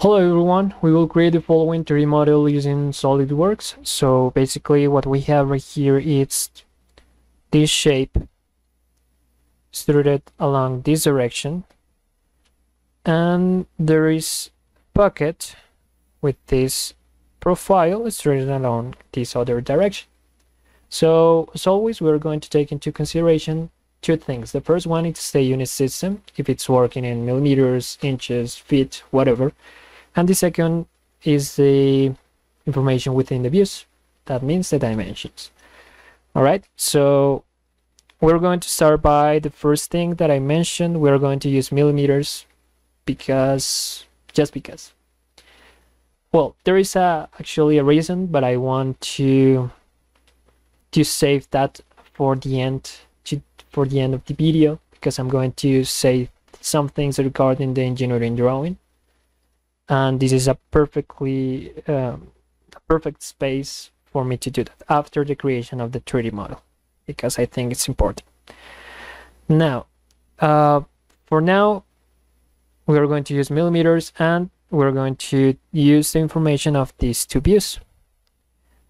Hello everyone, we will create the following 3D model using SolidWorks. So basically what we have right here is this shape extruded along this direction and there is pocket with this profile extruded along this other direction. So as always we're going to take into consideration two things. The first one is the unit system, if it's working in millimeters, inches, feet, whatever and the second is the information within the views. That means the dimensions. All right so we're going to start by the first thing that I mentioned. We're going to use millimeters because just because. Well there is a actually a reason but I want to to save that for the end to for the end of the video because I'm going to say some things regarding the engineering drawing and this is a perfectly um, perfect space for me to do that after the creation of the 3D model because I think it's important. Now, uh, for now, we are going to use millimeters and we're going to use the information of these two views,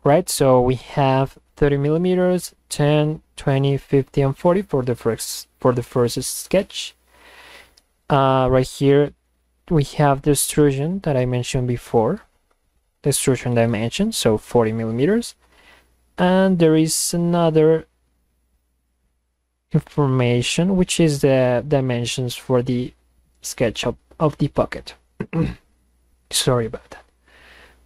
right? So we have 30 millimeters, 10, 20, 50, and 40 for the first for the first sketch. Uh, right here, we have the extrusion that I mentioned before, the extrusion dimension, so 40 millimeters. And there is another information, which is the dimensions for the sketch of, of the pocket. Sorry about that.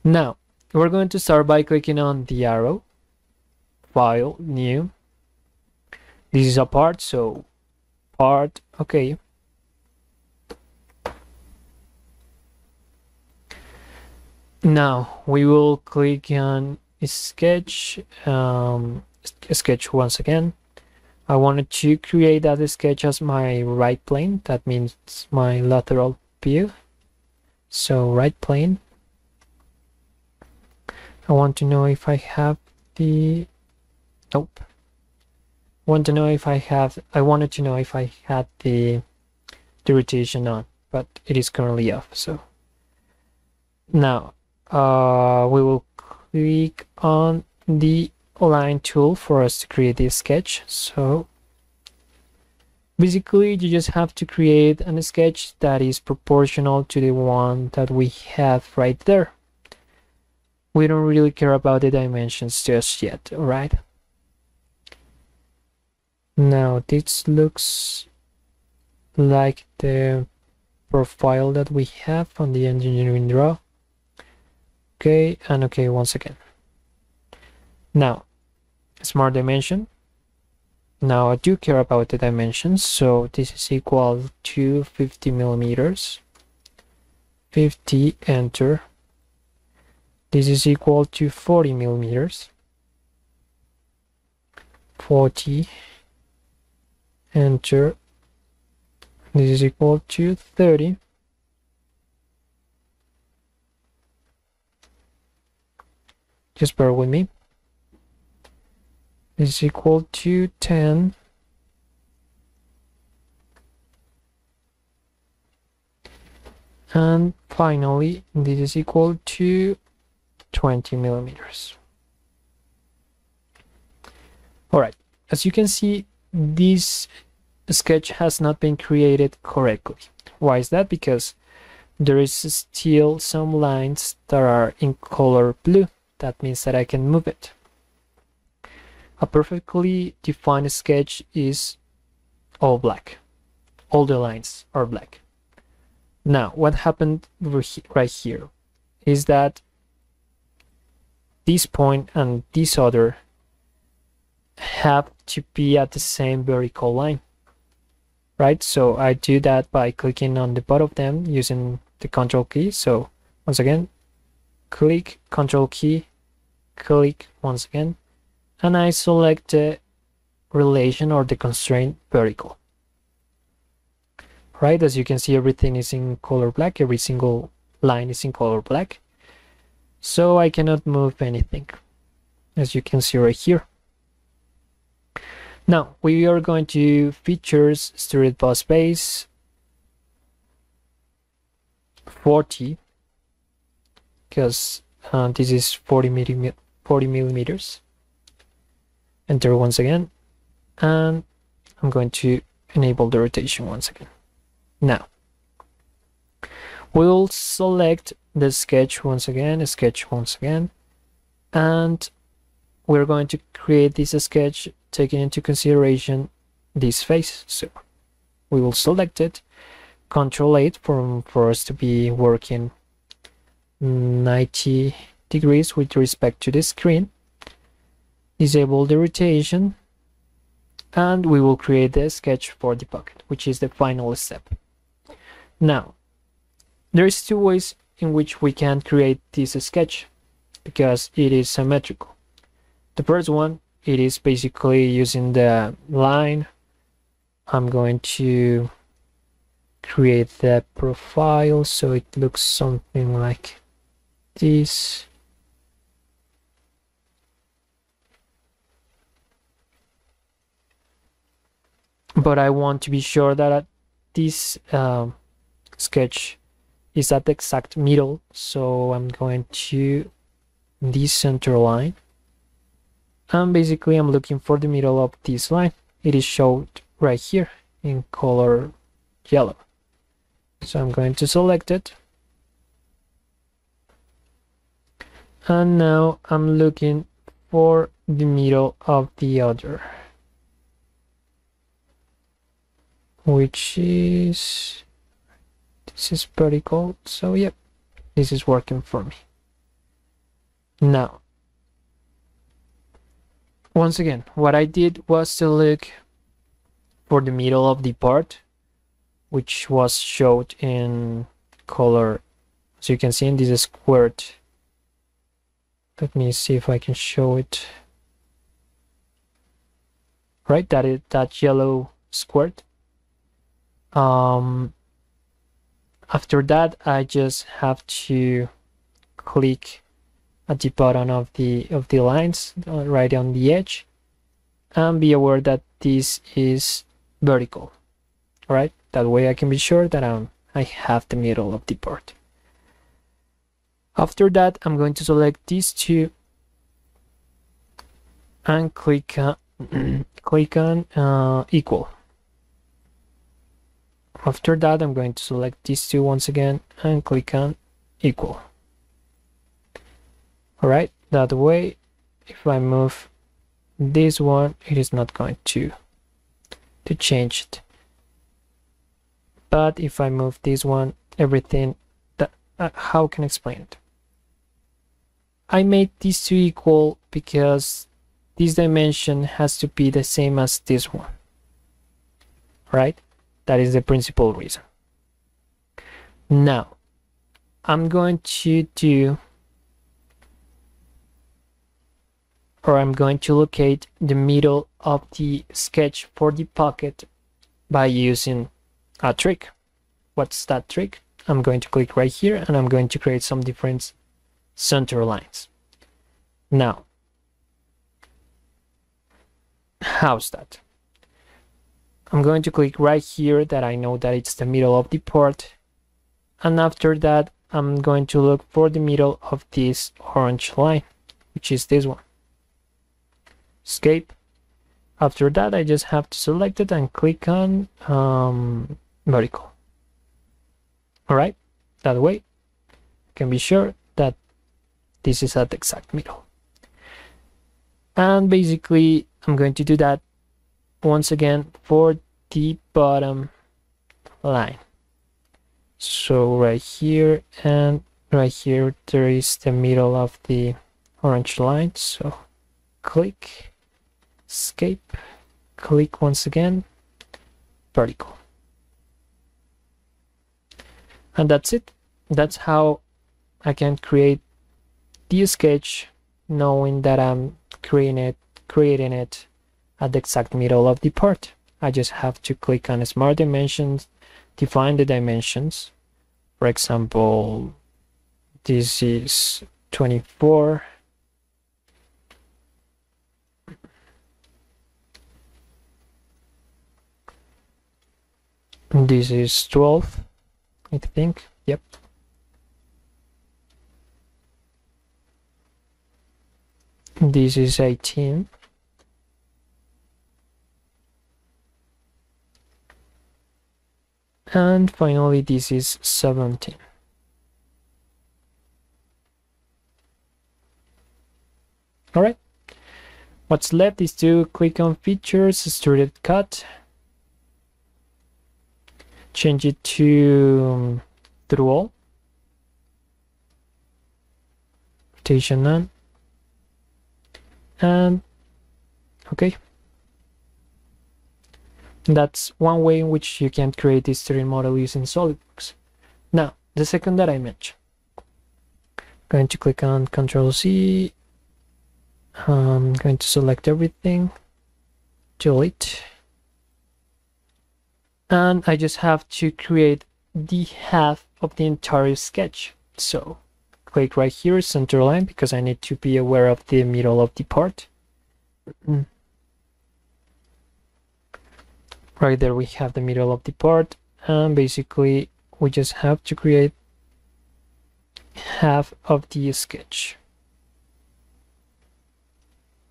Now, we're going to start by clicking on the arrow, file, new. This is a part, so part, okay, Now we will click on sketch, um, sketch once again. I wanted to create that sketch as my right plane. That means my lateral view. So right plane. I want to know if I have the, nope. Want to know if I have, I wanted to know if I had the, the rotation on, but it is currently off. So now uh, we will click on the line tool for us to create this sketch. So basically you just have to create a sketch that is proportional to the one that we have right there. We don't really care about the dimensions just yet right now this looks like the profile that we have on the engineering draw okay and okay once again. Now smart dimension. Now I do care about the dimensions so this is equal to 50 millimeters. 50 enter. This is equal to 40 millimeters. 40 enter. This is equal to 30 just bear with me. Is equal to 10 and finally this is equal to 20 millimeters. All right. As you can see this sketch has not been created correctly. Why is that? Because there is still some lines that are in color blue that means that I can move it. A perfectly defined sketch is all black. All the lines are black. Now, what happened right here is that this point and this other have to be at the same vertical line right so I do that by clicking on the both of them using the control key so once again click control key click once again and I select the relation or the constraint vertical. Right, as you can see everything is in color black, every single line is in color black. So I cannot move anything, as you can see right here. Now, we are going to features extruded boss base 40 because uh, this is 40, millim 40 millimeters. Enter once again. And I'm going to enable the rotation once again. Now we'll select the sketch once again sketch once again. And we're going to create this sketch taking into consideration this face. So we will select it. Control 8 for, for us to be working 90 degrees with respect to the screen disable the rotation and we will create the sketch for the pocket which is the final step. Now there's two ways in which we can create this sketch because it is symmetrical. The first one it is basically using the line. I'm going to create the profile so it looks something like this but I want to be sure that this um, sketch is at the exact middle. So I'm going to this center line. And basically I'm looking for the middle of this line. It is showed right here in color yellow. So I'm going to select it. And now I'm looking for the middle of the other which is this is pretty cold. So yep this is working for me. Now once again what I did was to look for the middle of the part which was showed in color. So you can see in this squared let me see if I can show it. Right that is that yellow square um, after that I just have to click at the bottom of the of the lines uh, right on the edge and be aware that this is vertical right that way I can be sure that I'm I have the middle of the board. After that I'm going to select these two and click uh, click on uh, equal after that, I'm going to select these two once again and click on equal. Alright, that way, if I move this one, it is not going to, to change it. But if I move this one, everything, that, uh, how can I explain it? I made these two equal because this dimension has to be the same as this one. Right? That is the principal reason. Now, I'm going to do, or I'm going to locate the middle of the sketch for the pocket by using a trick. What's that trick? I'm going to click right here and I'm going to create some different center lines. Now, how's that? I'm going to click right here that I know that it's the middle of the port. And after that I'm going to look for the middle of this orange line which is this one. Escape. After that I just have to select it and click on um, vertical. Alright that way. I can be sure that this is at the exact middle. And basically I'm going to do that once again for the bottom line. So right here and right here there is the middle of the orange line. So click escape click once again vertical. And that's it. That's how I can create the sketch knowing that I'm creating it creating it at the exact middle of the part. I just have to click on Smart Dimensions, define the dimensions. For example, this is 24. This is 12, I think. Yep. this is 18 and finally this is 17 all right. What's left is to click on features extruded cut. Change it to um, through all. Rotation none. And okay that's one way in which you can create this 3D model using SolidWorks. Now, the second that I mentioned. I'm Going to click on Control C. I'm going to select everything. Delete. And I just have to create the half of the entire sketch. So click right here, center line, because I need to be aware of the middle of the part. Mm right there we have the middle of the part and basically we just have to create half of the sketch.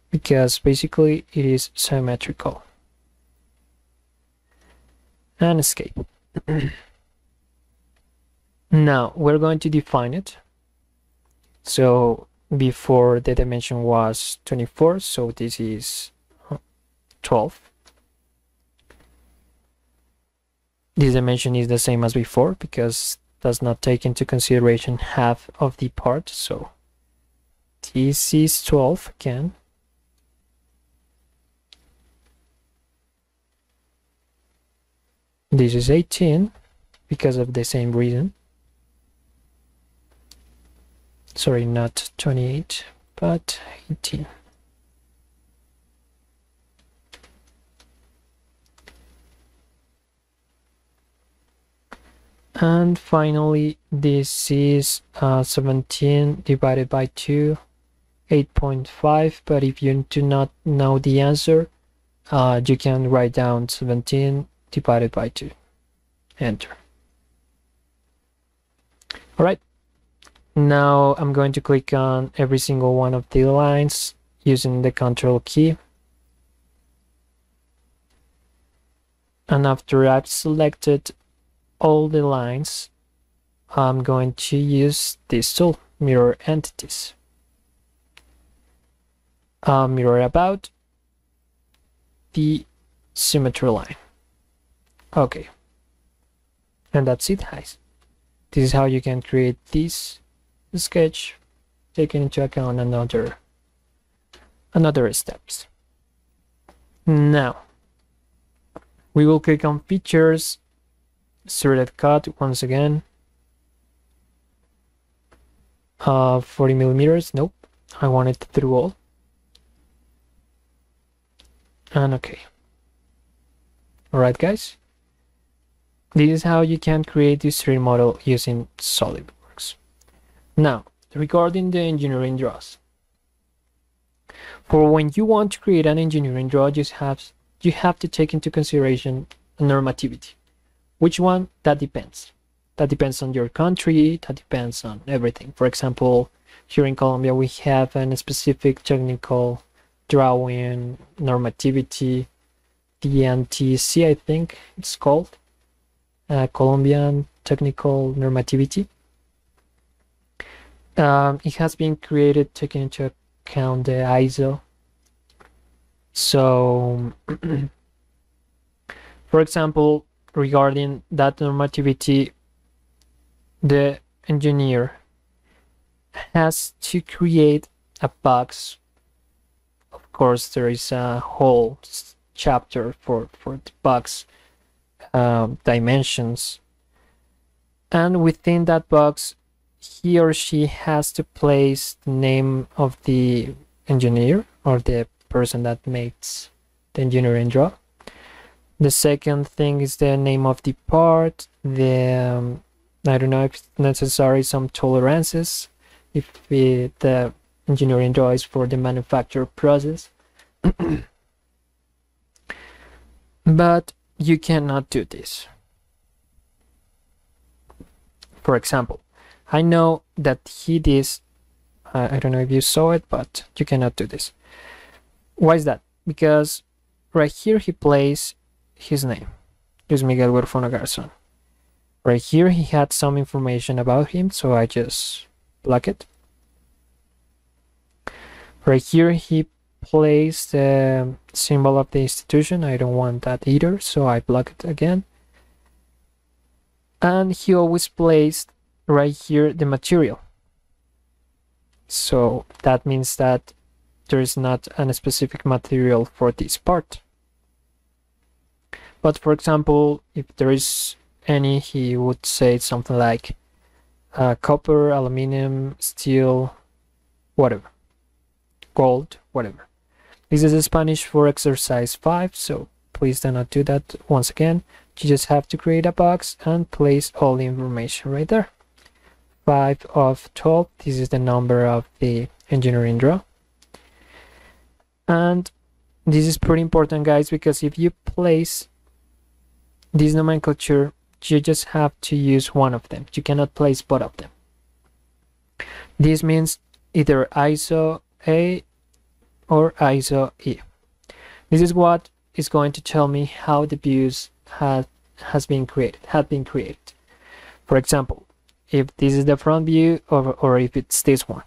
Because basically it is symmetrical. And escape. Now we're going to define it. So before the dimension was 24 so this is 12 This dimension is the same as before because does not take into consideration half of the part. So this is 12 again. This is 18 because of the same reason. Sorry, not 28, but 18. And finally this is uh, 17 divided by 2 8.5 but if you do not know the answer uh, you can write down 17 divided by 2 enter. All right. Now I'm going to click on every single one of the lines using the control key. And after I've selected all the lines, I'm going to use this tool, mirror entities. Uh, mirror about the symmetry line. Okay. And that's it, guys. This is how you can create this sketch, taking into account another another steps. Now, we will click on features threaded cut once again. Uh 40 millimeters? Nope. I want it through all. And okay. All right guys. This is how you can create this 3d model using solidworks. Now regarding the engineering draws. For when you want to create an engineering draw you have you have to take into consideration normativity which one? That depends. That depends on your country, that depends on everything. For example, here in Colombia, we have a specific technical drawing normativity, DNTC, I think it's called, uh, Colombian Technical Normativity. Um, it has been created taking into account the ISO. So, for example, regarding that normativity, the engineer has to create a box. Of course, there is a whole chapter for, for the box uh, dimensions. And within that box, he or she has to place the name of the engineer or the person that makes the engineering draw the second thing is the name of the part the um, i don't know if it's necessary some tolerances if it, the engineer is for the manufacture process. But you cannot do this. For example i know that he is I, I don't know if you saw it but you cannot do this. Why is that? Because right here he plays his name. Is Miguel Huerfano Garzon right here he had some information about him so I just block it. Right here he plays the symbol of the institution. I don't want that either so I block it again. And he always placed right here the material. So that means that there is not a specific material for this part but for example if there is any he would say something like uh, copper aluminum steel whatever. Gold whatever. This is Spanish for exercise 5 so please do not do that once again. You just have to create a box and place all the information right there. 5 of 12 this is the number of the engineering draw. And this is pretty important guys because if you place this nomenclature you just have to use one of them. You cannot place both of them. This means either ISO A or ISO E. This is what is going to tell me how the views has has been created had been created. For example if this is the front view or, or if it's this one.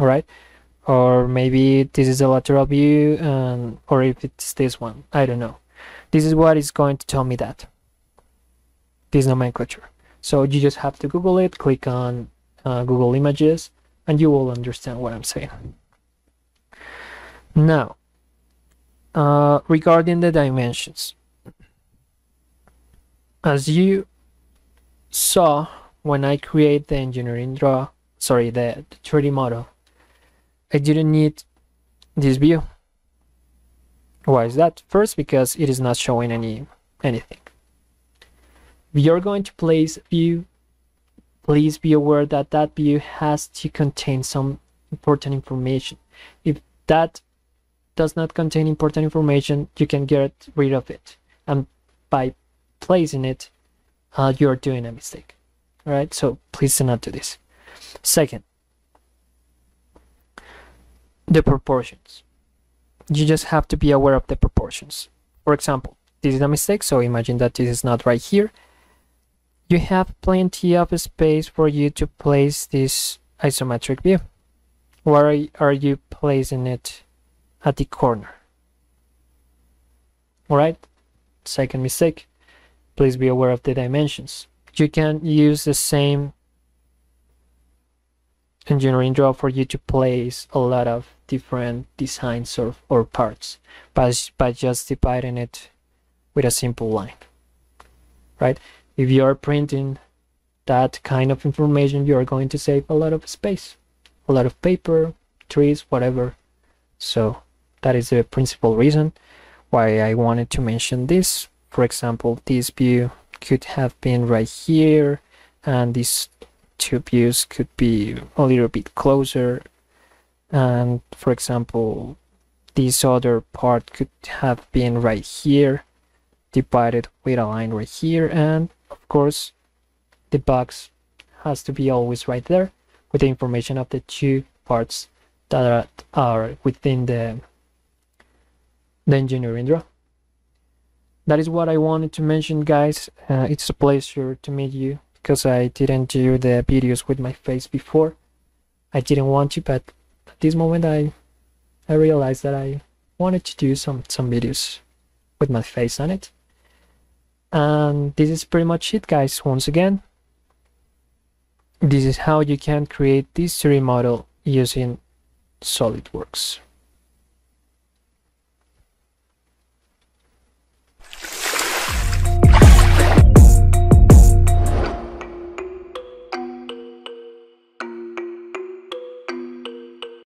All right or maybe this is the lateral view and or if it's this one. I don't know this is what is going to tell me that. This nomenclature so you just have to google it click on uh, google images and you will understand what i'm saying. Now uh, regarding the dimensions. As you saw when I create the engineering draw, sorry, the, the 3D model, I didn't need this view. Why is that? First, because it is not showing any anything. If you're going to place view, please be aware that that view has to contain some important information. If that does not contain important information, you can get rid of it. And by placing it, uh, you're doing a mistake. All right, so please do not do this. Second, the proportions. You just have to be aware of the proportions. For example, this is a mistake, so imagine that this is not right here. You have plenty of space for you to place this isometric view. Why are you placing it at the corner? Alright, second mistake please be aware of the dimensions. You can use the same engineering draw for you to place a lot of different designs or, or parts by, by just dividing it with a simple line right? If you are printing that kind of information you are going to save a lot of space a lot of paper trees whatever. So that is the principal reason why I wanted to mention this. For example this view could have been right here and these two views could be a little bit closer. And for example this other part could have been right here divided with a line right here and of course the box has to be always right there with the information of the two parts that are, are within the, the engineering draw. That is what I wanted to mention guys. Uh, it's a pleasure to meet you because I didn't do the videos with my face before. I didn't want to but at this moment I I realized that I wanted to do some some videos with my face on it. And this is pretty much it guys once again. This is how you can create this 3D model using SolidWorks